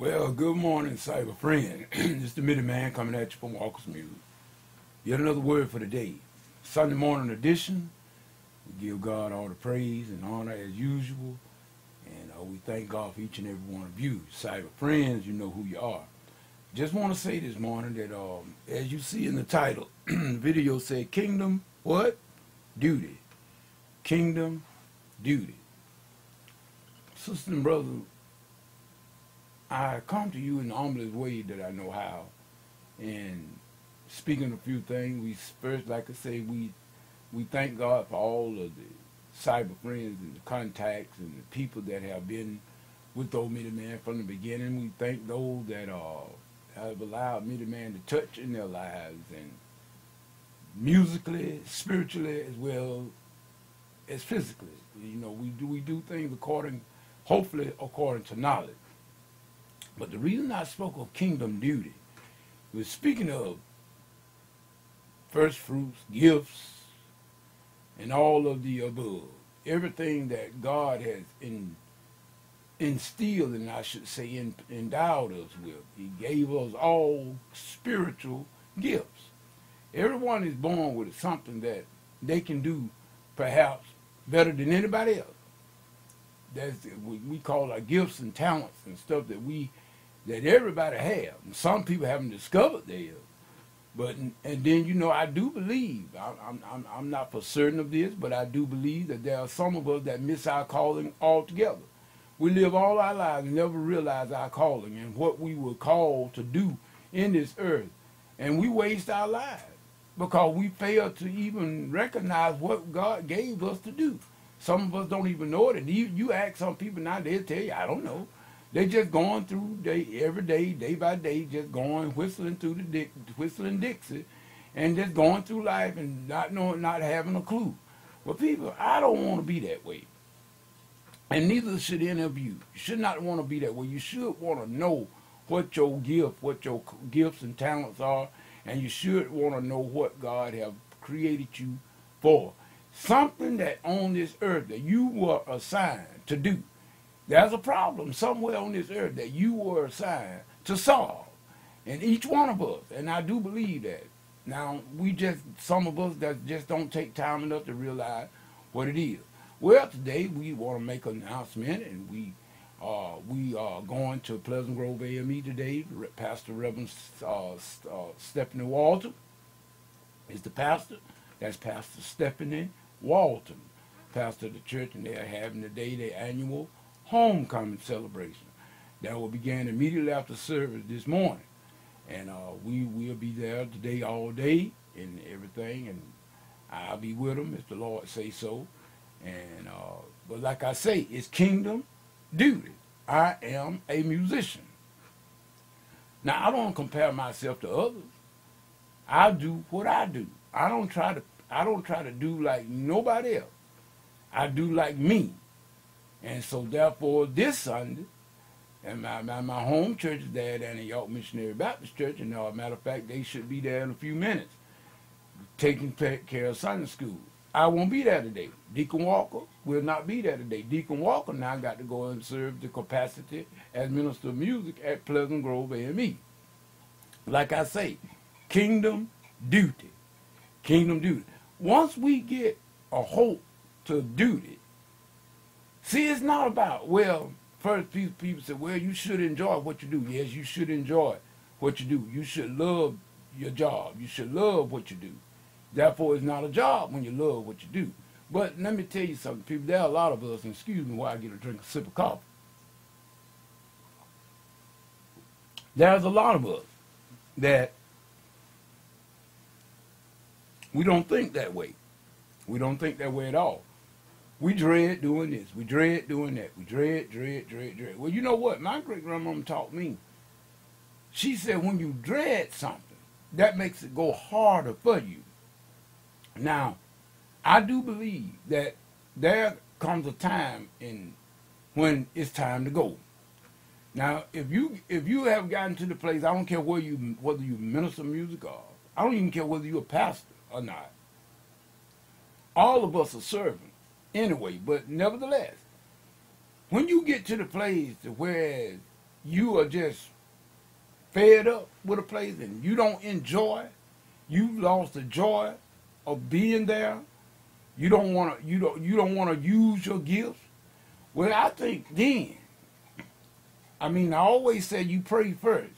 Well, good morning, cyber friend. it's the Midiman coming at you from Walker's Music. Yet another word for the day. Sunday morning edition. We give God all the praise and honor as usual. And uh, we thank God for each and every one of you. Cyber friends, you know who you are. Just want to say this morning that um, as you see in the title, video said Kingdom, what? Duty. Kingdom, duty. Sister and brother, I come to you in the humblest way that I know how. And speaking a few things, we first, like I say, we we thank God for all of the cyber friends and the contacts and the people that have been with Old Man from the beginning. We thank those that uh, have allowed me to Man to touch in their lives and musically, spiritually, as well as physically. You know, we do we do things according, hopefully according to knowledge. But the reason I spoke of kingdom duty was speaking of first fruits, gifts, and all of the above. Everything that God has in, instilled and I should say in, endowed us with. He gave us all spiritual gifts. Everyone is born with something that they can do perhaps better than anybody else. That's what we call our gifts and talents and stuff that we that everybody have. Some people haven't discovered theirs. But and then you know I do believe I'm I'm I'm not for certain of this, but I do believe that there are some of us that miss our calling altogether. We live all our lives and never realize our calling and what we were called to do in this earth, and we waste our lives because we fail to even recognize what God gave us to do. Some of us don't even know it, and you, you ask some people now, they'll tell you, I don't know. They just going through day every day, day by day, just going whistling through the dick, whistling Dixie, and just going through life and not knowing, not having a clue. Well, people, I don't want to be that way, and neither should any of you. You should not want to be that way. You should want to know what your gift, what your gifts and talents are, and you should want to know what God have created you for. Something that on this earth that you were assigned to do. There's a problem somewhere on this earth that you were assigned to solve. And each one of us, and I do believe that. Now, we just, some of us that just don't take time enough to realize what it is. Well, today we want to make an announcement, and we uh, we are going to Pleasant Grove AME today. Pastor Reverend uh, uh, Stephanie Walton is the pastor. That's Pastor Stephanie Walton, pastor of the church, and they are having today their annual homecoming celebration that will begin immediately after service this morning. And uh, we will be there today all day and everything, and I'll be with them if the Lord say so. And uh, but like I say, it's kingdom duty. I am a musician. Now I don't compare myself to others. I do what I do. I don't try to I don't try to do like nobody else. I do like me. And so therefore this Sunday, and my, my, my home church is there at York Missionary Baptist Church, and a matter of fact, they should be there in a few minutes, taking care of Sunday school. I won't be there today. Deacon Walker will not be there today. Deacon Walker now got to go and serve the capacity as minister of music at Pleasant Grove AME. Like I say, kingdom duty. Kingdom duty. Once we get a hope to duty, See, it's not about, well, first people say, well, you should enjoy what you do. Yes, you should enjoy what you do. You should love your job. You should love what you do. Therefore, it's not a job when you love what you do. But let me tell you something, people. There are a lot of us, and excuse me while I get a drink, a sip of coffee. There's a lot of us that we don't think that way. We don't think that way at all. We dread doing this. We dread doing that. We dread, dread, dread, dread. Well, you know what? My great grandmama taught me. She said when you dread something, that makes it go harder for you. Now, I do believe that there comes a time in when it's time to go. Now, if you if you have gotten to the place, I don't care where you whether you minister music or I don't even care whether you're a pastor or not. All of us are servants anyway. But nevertheless, when you get to the place where you are just fed up with a place and you don't enjoy, you've lost the joy of being there. You don't want to you don't you don't want to use your gifts. Well, I think then. I mean, I always said you pray first.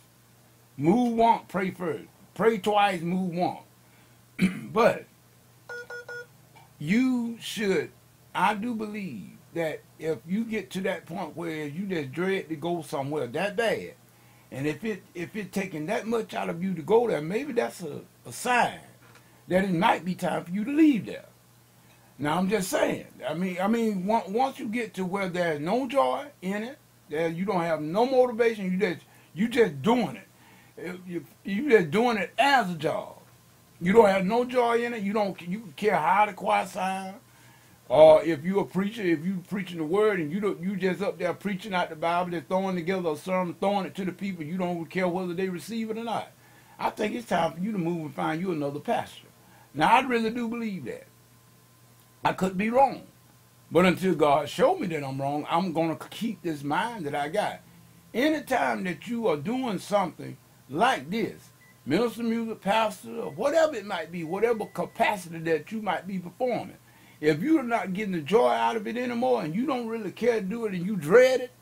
Move once, pray first. Pray twice, move once. but you should, I do believe that if you get to that point where you just dread to go somewhere that bad, and if it if it taking that much out of you to go there, maybe that's a, a sign that it might be time for you to leave there. Now I'm just saying. I mean, I mean, once you get to where there's no joy in it, that you don't have no motivation, you just you just doing it. You you just doing it as a job. You don't have no joy in it. You don't you care how the choir sound. Or if you're a preacher, if you preaching the word and you don't, you just up there preaching out the Bible, just throwing together a sermon, throwing it to the people, you don't care whether they receive it or not. I think it's time for you to move and find you another pastor. Now I really do believe that. I could be wrong. But until God show me that I'm wrong, I'm gonna keep this mind that I got. Anytime that you are doing something like this, minister music, pastor, or whatever it might be, whatever capacity that you might be performing, if you're not getting the joy out of it anymore and you don't really care to do it and you dread it,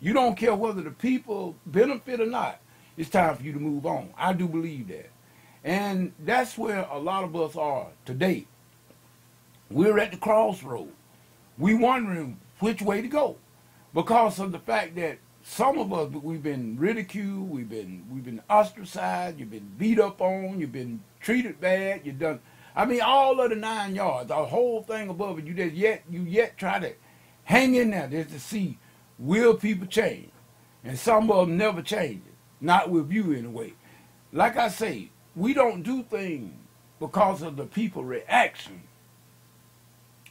you don't care whether the people benefit or not, it's time for you to move on. I do believe that. And that's where a lot of us are today. We're at the crossroad. We're wondering which way to go because of the fact that some of us we've been ridiculed, we've been we've been ostracized, you've been beat up on, you've been treated bad, you've done I mean, all of the nine yards, the whole thing above it. You just yet you yet try to hang in there just to see will people change, and some of them never change. Not with you anyway. Like I say, we don't do things because of the people reaction,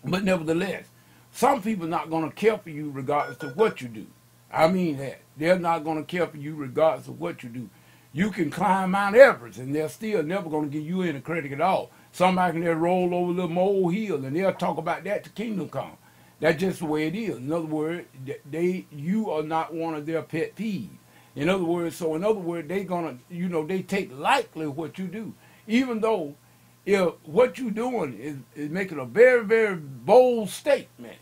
but nevertheless, some people not going to care for you regardless of what you do. I mean that they're not going to care for you regardless of what you do. You can climb Mount Everest, and they're still never going to give you any credit at all. Somebody can just roll over the mole hill and they'll talk about that to kingdom come. That's just the way it is. In other words, they you are not one of their pet peeves. In other words, so in other words, they gonna you know they take lightly what you do, even though if what you're doing is, is making a very very bold statement.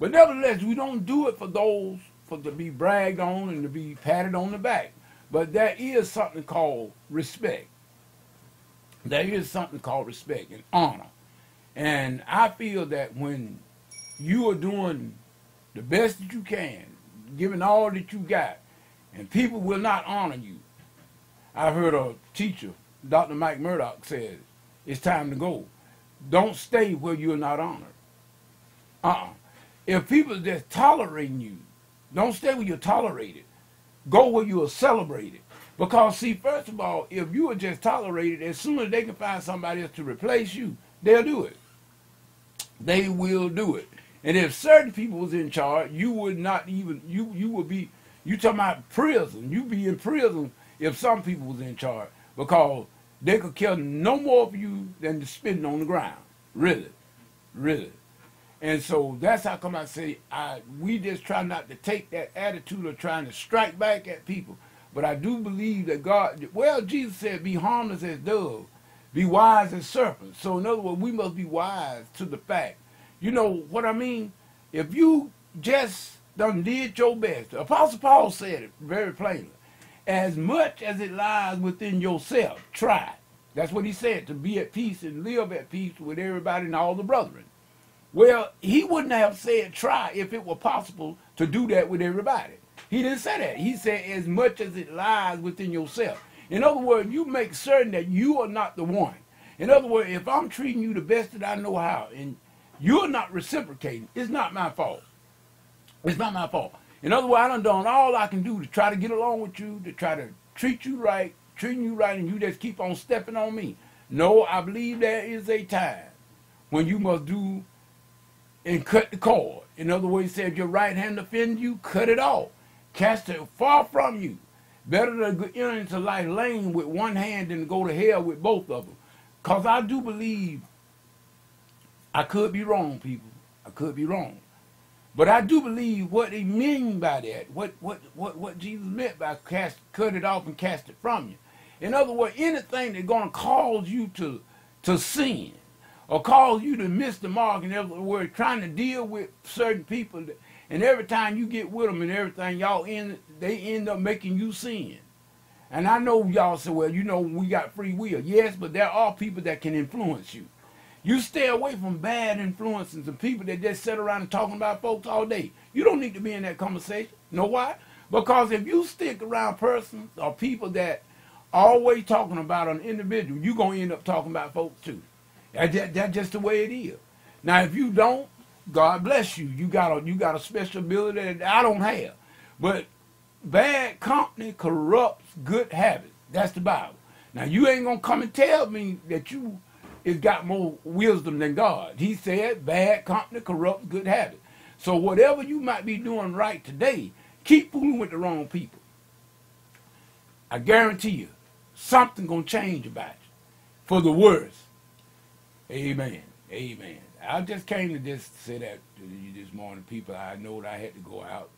But nevertheless, we don't do it for those for to be bragged on and to be patted on the back. But there is something called respect there is something called respect and honor. And I feel that when you are doing the best that you can, giving all that you got, and people will not honor you. I heard a teacher, Dr. Mike Murdock, says, it's time to go. Don't stay where you're not honored. Uh-uh. If people are just tolerating you, don't stay where you're tolerated. Go where you are celebrated. Because, see, first of all, if you are just tolerated, as soon as they can find somebody else to replace you, they'll do it. They will do it. And if certain people was in charge, you would not even, you, you would be, you talking about prison, you'd be in prison if some people was in charge. Because they could kill no more of you than the spitting on the ground. Really. Really. And so that's how come I say I we just try not to take that attitude of trying to strike back at people. But I do believe that God, well, Jesus said, be harmless as doves, be wise as serpents. So in other words, we must be wise to the fact. You know what I mean? If you just done did your best, Apostle Paul said it very plainly. As much as it lies within yourself, try. That's what he said, to be at peace and live at peace with everybody and all the brethren. Well, he wouldn't have said try if it were possible to do that with everybody. He didn't say that. He said, as much as it lies within yourself. In other words, you make certain that you are not the one. In other words, if I'm treating you the best that I know how and you're not reciprocating, it's not my fault. It's not my fault. In other words, I done done all I can do to try to get along with you, to try to treat you right, treating you right, and you just keep on stepping on me. No, I believe there is a time when you must do and cut the cord. In other words, if your right hand offend you, cut it off. Cast it far from you. Better to enter into life lame with one hand than to go to hell with both of them. Because I do believe, I could be wrong, people. I could be wrong. But I do believe what he mean by that, what what what, what Jesus meant by cast cut it off and cast it from you. In other words, anything that's gonna cause you to to sin or cause you to miss the mark, in other words, trying to deal with certain people that, and every time you get with them and everything, y'all end they end up making you sin. And I know y'all say, well, you know, we got free will. Yes, but there are people that can influence you. You stay away from bad influences and people that just sit around and talking about folks all day. You don't need to be in that conversation. Know why? Because if you stick around persons or people that always talking about an individual, you're going to end up talking about folks too. That, that, that's just the way it is. Now, if you don't, God bless you. You got a you got a special ability that I don't have. But bad company corrupts good habits. That's the Bible. Now you ain't gonna come and tell me that you has got more wisdom than God. He said, bad company corrupts good habits. So whatever you might be doing right today, keep fooling with the wrong people. I guarantee you, something gonna change about you for the worse. Amen. Amen. I just came to just say that to you this morning, people. I know that I had to go out,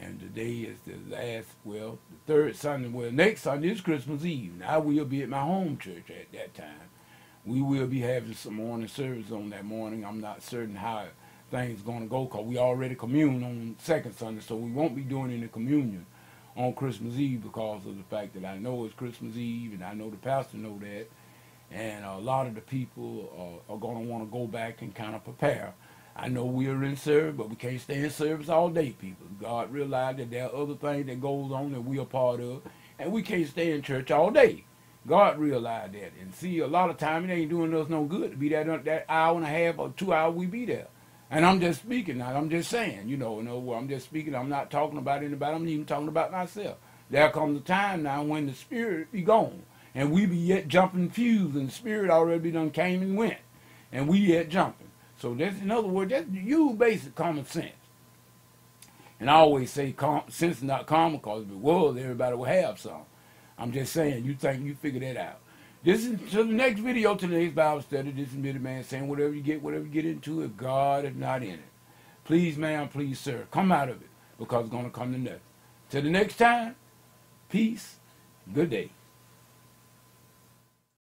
and today is the last, well, the third Sunday. Well, next Sunday is Christmas Eve. And I will be at my home church at that time we will be having some morning service on that morning. I'm not certain how things going to go because we already commune on second Sunday, so we won't be doing any communion on Christmas Eve because of the fact that I know it's Christmas Eve and I know the pastor know that, and a lot of the people are, are going to want to go back and kind of prepare. I know we are in service, but we can't stay in service all day, people. God realized that there are other things that goes on that we are part of, and we can't stay in church all day. God realized that. And see, a lot of time it ain't doing us no good to be that uh, that hour and a half or two hours we be there. And I'm just speaking now. I'm just saying, you know, you know, I'm just speaking. I'm not talking about anybody. I'm even talking about myself. There comes a time now when the spirit be gone. And we be yet jumping fuse and the spirit already done came and went. And we yet jumping. So that's, in other words, that's you basic common sense. And I always say com- sense not common because if it was, everybody would have some. I'm just saying, you think you figure that out. This is to the next video, to the next Bible study. This is Midiman saying whatever you get, whatever you get into, if God is not in it. Please, ma'am, please, sir, come out of it because it's going to come to nothing. Till the next time, peace, good day.